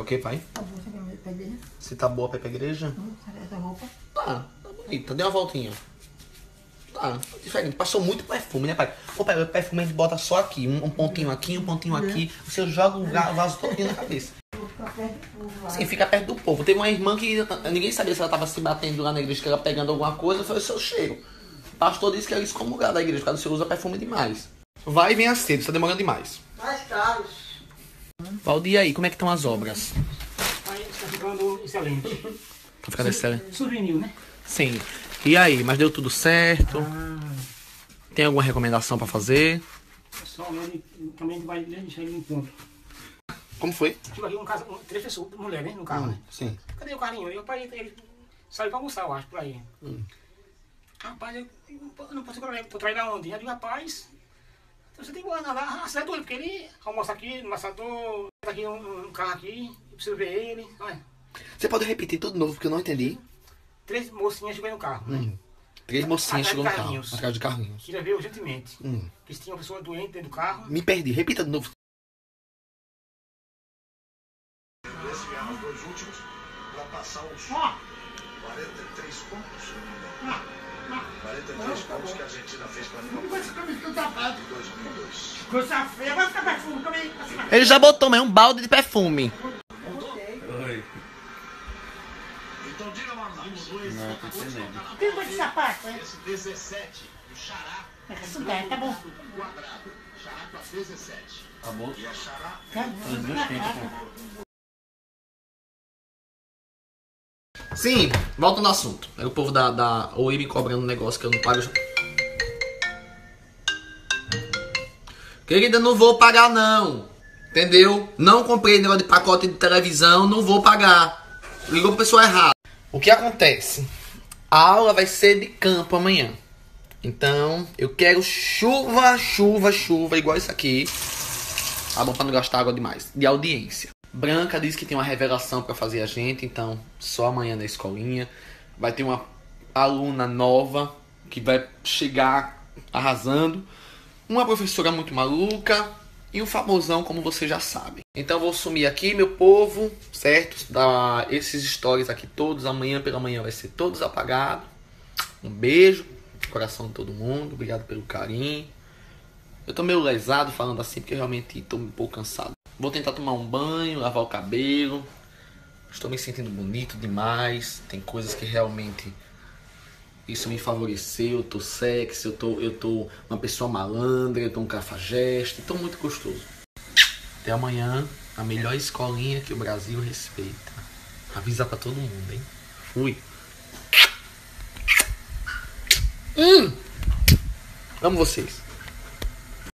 Ok, pai? Tá bom, você quer pra igreja? Se tá boa pra ir pra igreja? Hum, Essa roupa? Tá, tá bonita. Dê uma voltinha. Tá, diferente. Passou muito perfume, né, pai? Ô, pai, o perfume a gente bota só aqui. Um, um pontinho aqui, um pontinho aqui. Você joga o va- vaso todinho na cabeça. Vou ficar perto do povo lá. Sim, fica perto do povo. Teve uma irmã que ninguém sabia se ela tava se batendo lá na igreja, que ela pegando alguma coisa, foi o seu cheiro. O pastor disse que ela excomungada da igreja, porque você usa perfume demais. Vai e vem cedo, tá demorando demais. Mais caros. Valdir, e aí, como é que estão as obras? Aí está ficando excelente. Tá ficando excelente? Souvenir, né? Sim. E aí, mas deu tudo certo? Tem alguma recomendação pra fazer? Só também vai deixar ele em ponto. Como foi? Tipo aqui um caso, um, três pessoas, mulher, né? No carro, né? sim. Cadê o carinho? Eu parei, ele saiu pra almoçar, eu acho, por aí. Hum. Rapaz, eu, eu não posso problema, tô traindo aonde? Eu digo, rapaz, você tem que andar lá, ah, certo, porque ele almoça aqui, no maçador, tá aqui um, um carro aqui, preciso ver ele. Olha, Você pode repetir tudo de novo, porque eu não entendi. três mocinhas chegando no carro, né? Hum. Três mocinhas chegou no carro, atrás de carrinhos. Queria ver urgentemente. Hum. Que tinha uma pessoa doente dentro do carro. Me perdi, repita de novo. Desviar os dois últimos para passar os 43 pontos, se eu não me engano. 43 pontos que a Argentina fez para mim Vai ficar me tapado. em 2002. Coisa feia, vai ficar perfume também. Ele já botou mesmo um balde de perfume. Então diga. Não, tô entendendo. Tem um de sapato, hein? Esse 17, o Xará, Isso tá bom. quadrado. Xará para 17. Tá bom? E a Xará Tá bom. Sim, voltando ao assunto. Era o povo da, da Oi me cobrando um negócio que eu não pago. Querida, não vou pagar não. Entendeu? Não comprei negócio de pacote de televisão, não vou pagar. Ligou pra pessoa errada. O que acontece? A aula vai ser de campo amanhã. Então, eu quero chuva, chuva, chuva, igual isso aqui. Tá bom pra não gastar água demais. De audiência. Branca diz que tem uma revelação pra fazer a gente, então só amanhã na escolinha. Vai ter uma aluna nova que vai chegar arrasando. Uma professora muito maluca e um famosão, como você já sabe. Então vou sumir aqui, meu povo, certo? Da, esses stories aqui todos, amanhã pela manhã vai ser todos apagados. Um beijo, coração de todo mundo, obrigado pelo carinho. Eu tô meio lesado falando assim porque realmente tô um pouco cansado. Vou tentar tomar um banho, lavar o cabelo. Estou me sentindo bonito demais. Tem coisas que realmente isso me favoreceu. Eu tô sexy, eu tô, eu tô uma pessoa malandra, eu tô um cafajeste. Tô muito gostoso. Até amanhã, a melhor escolinha que o Brasil respeita. Avisa pra todo mundo, hein? Fui. Hum! Amo vocês.